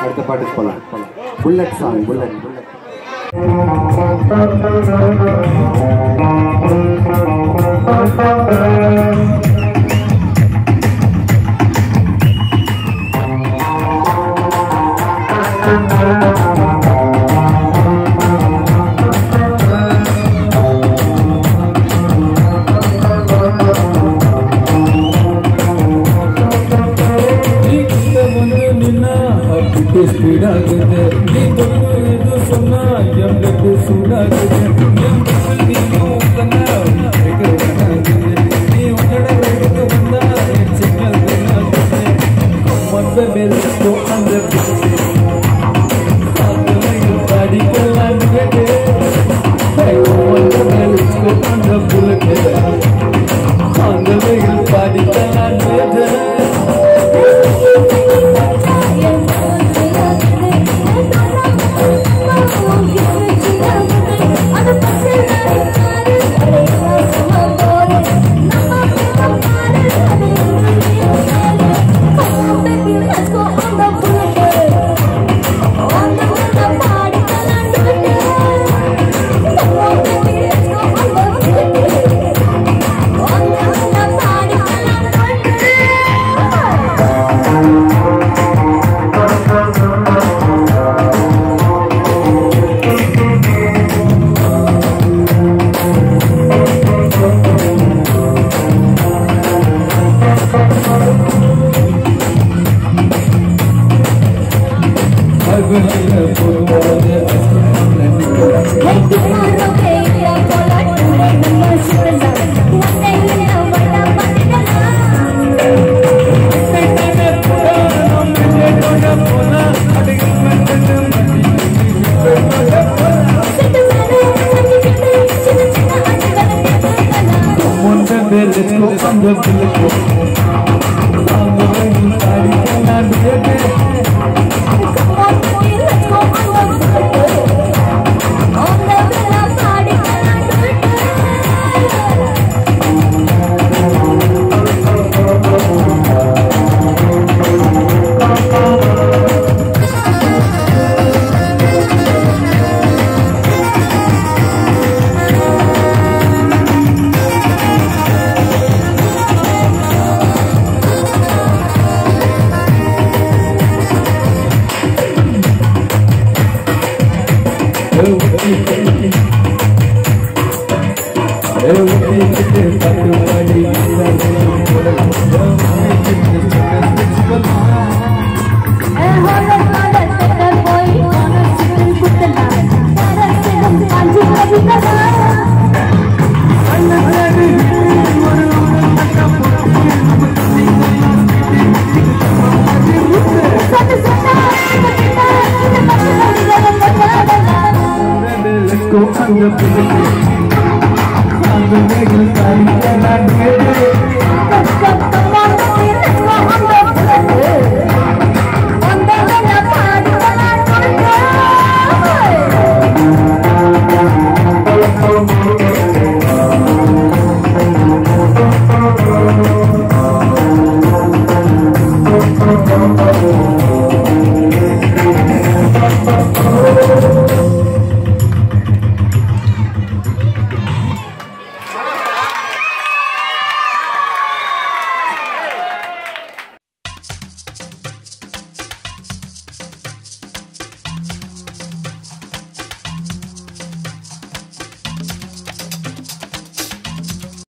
அடுத்த பாட்டுக்கு போகலாம் புல்லட் சாங் புல்லட் புல்லட் பேசிடாகுது நீ தொழுது சொன்னா எவ்வளவு சூடாகுது அந்த அடிக்கிற I'm Thank you. cũng ăn được tiền Hãy subscribe cho kênh Ghiền Mì Gõ Để không bỏ lỡ những video hấp dẫn